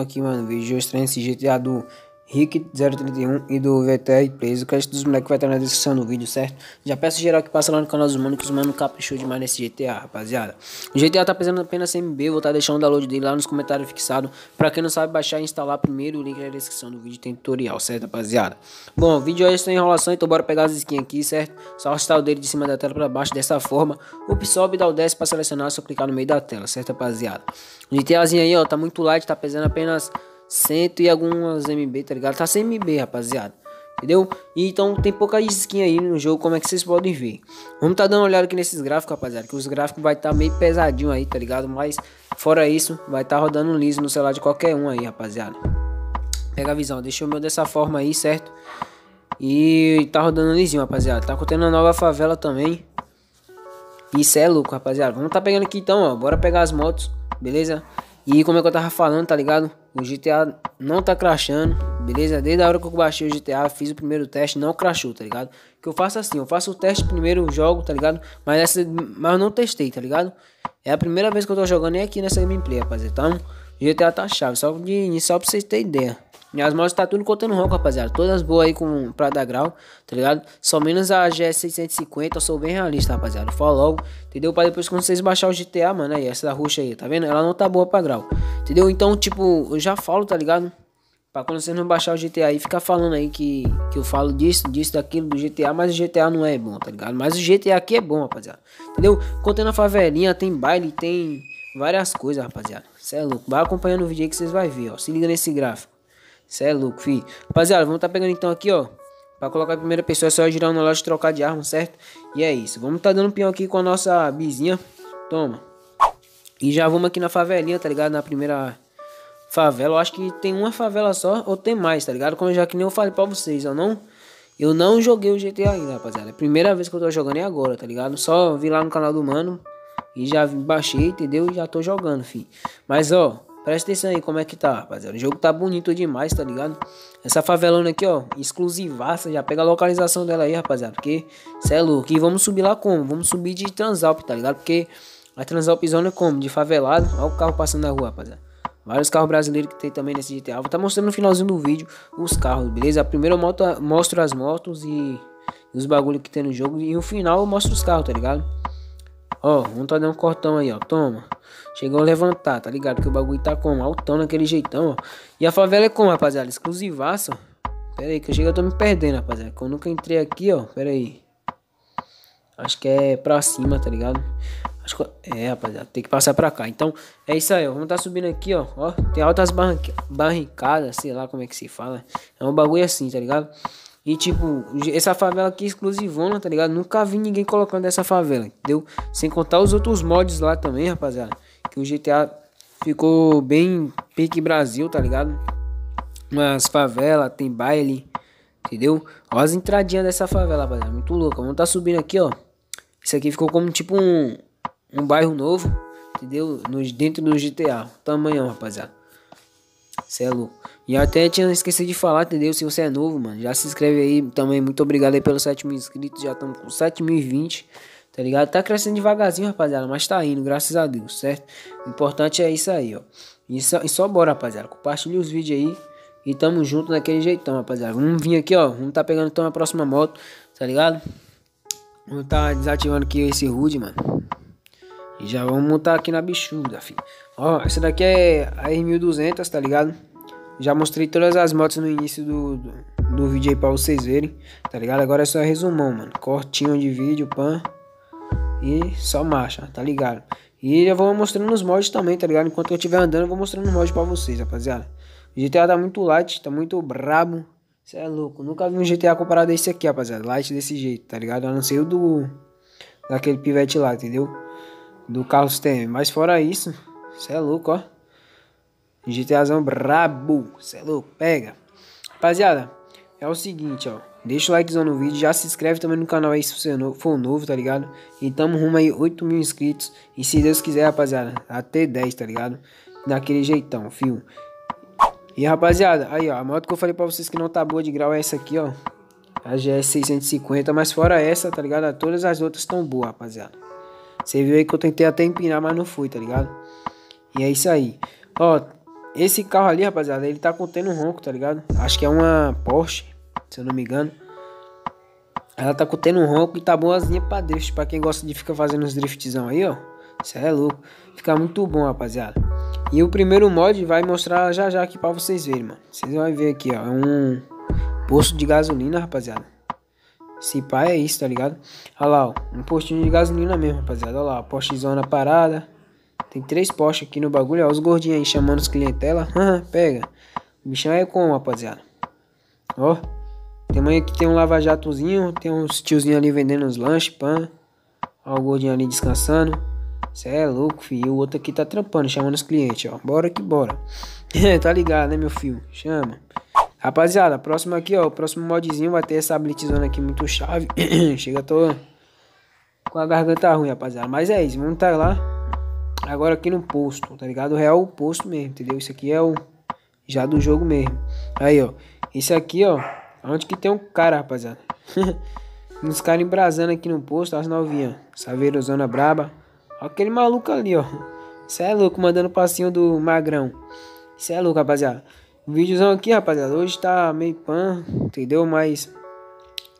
aqui, mano, vídeo estranho esse GTA do Rick 031 e do VTR preso. O crédito dos moleques vai estar na descrição do vídeo, certo? Já peço geral que passa lá no canal dos manos, que os caprichou demais nesse GTA, rapaziada. O GTA tá pesando apenas MB, vou estar tá deixando o download dele lá nos comentários fixados. Pra quem não sabe baixar e instalar primeiro, o link na descrição do vídeo tem tutorial, certo, rapaziada? Bom, o vídeo hoje sem enrolação, então bora pegar as skins aqui, certo? Só arrastar o dedo de cima da tela pra baixo dessa forma. O sobe dá o 10 pra selecionar, só clicar no meio da tela, certo, rapaziada? O GTAzinho aí, ó, tá muito light, tá pesando apenas cento e algumas MB, tá ligado? Tá sem MB, rapaziada. Entendeu? Então tem pouca skin aí no jogo, como é que vocês podem ver. Vamos tá dando uma olhada aqui nesses gráficos, rapaziada. Que os gráficos vai estar tá meio pesadinho aí, tá ligado? Mas fora isso, vai estar tá rodando liso no celular de qualquer um aí, rapaziada. Pega a visão, deixa o meu dessa forma aí, certo? E tá rodando lisinho, rapaziada. Tá contendo uma nova favela também. Isso é louco, rapaziada. Vamos tá pegando aqui então, ó. Bora pegar as motos, beleza? E como é que eu tava falando, tá ligado? O GTA não tá crashando, beleza? Desde a hora que eu baixei o GTA, fiz o primeiro teste, não crashou, tá ligado? Que eu faço assim, eu faço o teste primeiro, jogo, tá ligado? Mas essa, mas não testei, tá ligado? É a primeira vez que eu tô jogando aqui nessa gameplay, rapaziada. Então, GTA tá chave, só de início, só pra vocês terem ideia. Minhas motos tá tudo contando ronco, rapaziada. Todas boas aí com pra dar grau, tá ligado? Só menos a GS650, eu sou bem realista, rapaziada. Falo logo, entendeu? Pra depois quando vocês baixar o GTA, mano, aí, essa roxa aí, tá vendo? Ela não tá boa pra grau, entendeu? Então, tipo, eu já falo, tá ligado? Pra quando vocês não baixar o GTA aí, ficar falando aí que, que eu falo disso, disso, daquilo, do GTA, mas o GTA não é bom, tá ligado? Mas o GTA aqui é bom, rapaziada. Entendeu? Contando a favelinha, tem baile, tem várias coisas, rapaziada. Cê é louco. Vai acompanhando o vídeo aí que vocês vão ver, ó. Se liga nesse gráfico. Cê é louco, fi. Rapaziada, vamos tá pegando então aqui, ó. Pra colocar a primeira pessoa é só girar na loja e trocar de arma, certo? E é isso. Vamos tá dando peão aqui com a nossa bizinha. Toma. E já vamos aqui na favelinha, tá ligado? Na primeira favela. Eu acho que tem uma favela só ou tem mais, tá ligado? Como já que nem eu falei pra vocês, eu não... Eu não joguei o GTA ainda, rapaziada. É a primeira vez que eu tô jogando é agora, tá ligado? Só vi lá no canal do mano e já baixei, entendeu? E já tô jogando, fi. Mas, ó... Presta atenção aí como é que tá, rapaziada. O jogo tá bonito demais, tá ligado? Essa favelona aqui, ó, exclusivaça. Já pega a localização dela aí, rapaziada. Porque cê é louco. E vamos subir lá como? Vamos subir de Transalp, tá ligado? Porque a Transalp zona é como? De favelado. Olha o carro passando na rua, rapaziada. Vários carros brasileiros que tem também nesse GTA. Vou estar tá mostrando no finalzinho do vídeo os carros, beleza? Primeiro eu moto, mostro as motos e os bagulho que tem no jogo. E no final eu mostro os carros, tá ligado? Ó, vamos tá dando um cortão aí, ó. Toma. Chegou a levantar, tá ligado? Que o bagulho tá como? Altão naquele jeitão, ó. E a favela é como, rapaziada? Exclusivaça. Pera aí, que eu chego eu tô me perdendo, rapaziada. Que eu nunca entrei aqui, ó. Pera aí. Acho que é pra cima, tá ligado? Acho que... É, rapaziada. Tem que passar pra cá. Então, é isso aí, ó. Vamos tá subindo aqui, ó. Ó, tem altas barricadas, sei lá como é que se fala. É um bagulho assim, tá ligado? E tipo, essa favela aqui é exclusivona, tá ligado? Nunca vi ninguém colocando essa favela, entendeu? Sem contar os outros mods lá também, rapaziada. Que o GTA ficou bem pique Brasil, tá ligado? Umas favelas, tem baile, entendeu? Ó as entradinhas dessa favela, rapaziada. Muito louca. Vamos tá subindo aqui, ó. Isso aqui ficou como tipo um, um bairro novo, entendeu? No, dentro do GTA. Tamanhão, rapaziada. Cê é louco. E até tinha esquecido de falar, entendeu? Se você é novo, mano, já se inscreve aí também. Muito obrigado aí pelos 7 mil inscritos. Já estamos com 7.020, tá ligado? Tá crescendo devagarzinho, rapaziada, mas tá indo, graças a Deus, certo? O importante é isso aí, ó. E só, e só bora, rapaziada. Compartilha os vídeos aí. E tamo junto naquele jeitão, rapaziada. Vamos vir aqui, ó. Vamos tá pegando então a próxima moto, tá ligado? Vamos tá desativando aqui esse HUD, mano. E já vamos montar aqui na bichuda, filho. Ó, essa daqui é a R1200, tá ligado? Já mostrei todas as motos no início do, do, do, vídeo aí pra vocês verem, tá ligado? Agora é só resumão, mano. Cortinho de vídeo, pan. E só marcha, tá ligado? E eu vou mostrando os mods também, tá ligado? Enquanto eu estiver andando, eu vou mostrando os mods pra vocês, rapaziada. O GTA tá muito light, tá muito brabo. Você é louco. Nunca vi um GTA comparado a esse aqui, rapaziada. Light desse jeito, tá ligado? A não ser o do... Daquele pivete lá, entendeu? Do Carlos Temer. Mas fora isso, você é louco, ó. GTAzão brabo, você é louco, pega. Rapaziada, é o seguinte, ó. Deixa o likezão no vídeo, já se inscreve também no canal aí se você for novo, tá ligado? E tamo rumo aí 8 mil inscritos. E se Deus quiser, rapaziada, até 10, tá ligado? Daquele jeitão, fio. E rapaziada, aí ó, a moto que eu falei pra vocês que não tá boa de grau é essa aqui, ó. A GS 650, mas fora essa, tá ligado? Todas as outras estão boas, rapaziada. Você viu aí que eu tentei até empinar, mas não fui, tá ligado? E é isso aí. Ó, esse carro ali, rapaziada, ele tá contendo um ronco, tá ligado? Acho que é uma Porsche, se eu não me engano. Ela tá contendo um ronco e tá boazinha pra drift. Pra quem gosta de ficar fazendo os driftzão aí, ó. Isso é louco. Fica muito bom, rapaziada. E o primeiro mod vai mostrar já já aqui pra vocês verem, mano. Vocês vão ver aqui, ó. É um posto de gasolina, rapaziada. Esse pai é isso, tá ligado? Olha lá, ó. Um postinho de gasolina mesmo, rapaziada. Olha lá, Porschezona parada. Tem três Porsche aqui no bagulho. Ó, os gordinhos aí chamando os clientela. Pega. O bichão é como, rapaziada? Ó. Tem aqui tem um lava-jatozinho. Tem uns tiozinhos ali vendendo os lanches, pã. Ó, o gordinho ali descansando. Cê é louco, filho. O outro aqui tá trampando, chamando os clientes, ó. Bora que bora. tá ligado, né, meu filho? Chama. Rapaziada, próximo aqui, ó. O próximo modzinho vai ter essa blitzona aqui muito chave. Chega, tô com a garganta ruim, rapaziada. Mas é isso, vamos tá lá. Agora aqui no posto, tá ligado? Real o posto mesmo, entendeu? Isso aqui é o já do jogo mesmo. Aí, ó. Esse aqui, ó. Onde que tem um cara, rapaziada. Uns caras embrasando aqui no posto, as novinhas. Saveirozona braba. Aquele maluco ali, ó. Isso é louco, mandando passinho do magrão. Isso é louco, rapaziada. Vídeozão aqui, rapaziada. Hoje tá meio pan, entendeu? Mas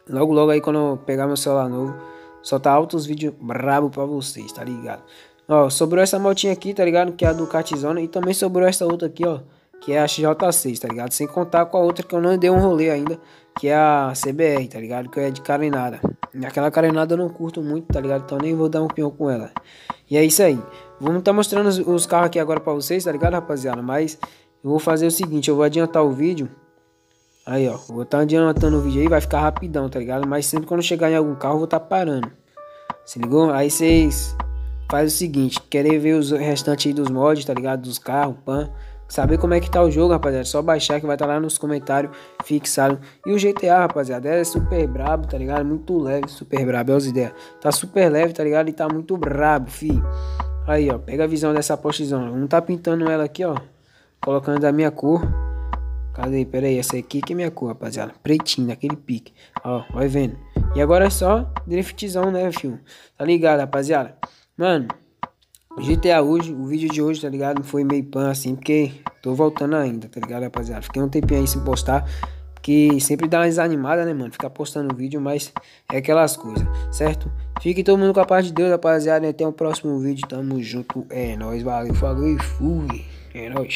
logo, logo aí, quando eu pegar meu celular novo, só tá altos vídeos brabo pra vocês, tá ligado? Ó, sobrou essa motinha aqui, tá ligado? Que é a do Catizona. E também sobrou essa outra aqui, ó. Que é a XJ6, tá ligado? Sem contar com a outra que eu não dei um rolê ainda. Que é a CBR, tá ligado? Que é de carenada. E aquela carenada eu não curto muito, tá ligado? Então nem vou dar um pinhão com ela. E é isso aí. Vamos estar tá mostrando os, os, carros aqui agora pra vocês, tá ligado, rapaziada? Mas eu vou fazer o seguinte, eu vou adiantar o vídeo. Aí, ó. Vou estar tá adiantando o vídeo aí, vai ficar rapidão, tá ligado? Mas sempre quando chegar em algum carro, eu vou estar tá parando. Se ligou? Aí vocês faz o seguinte, querer ver os restantes aí dos mods, tá ligado? Dos carros, pan. Saber como é que tá o jogo, rapaziada. É só baixar que vai estar tá lá nos comentários fixado. E o GTA, rapaziada, é super brabo, tá ligado? Muito leve, super brabo. É as ideias. Tá super leve, tá ligado? E tá muito brabo, fi. Aí, ó. Pega a visão dessa postezão. Não tá pintando ela aqui, ó. Colocando da minha cor. Cadê? Pera aí. Essa aqui que é minha cor, rapaziada. Pretinho, daquele pique. Ó, vai vendo. E agora é só driftzão, né, filho? Tá ligado, rapaziada? Mano, GTA hoje, o vídeo de hoje, tá ligado? Foi meio pan assim, porque tô voltando ainda, tá ligado, rapaziada? Fiquei um tempinho aí sem postar, que sempre dá uma desanimada, né, mano? Ficar postando vídeo, mas é aquelas coisas, certo? Fique todo mundo com a paz de Deus, rapaziada. Até o próximo vídeo, tamo junto. É nóis, valeu, falou e fui. É nóis.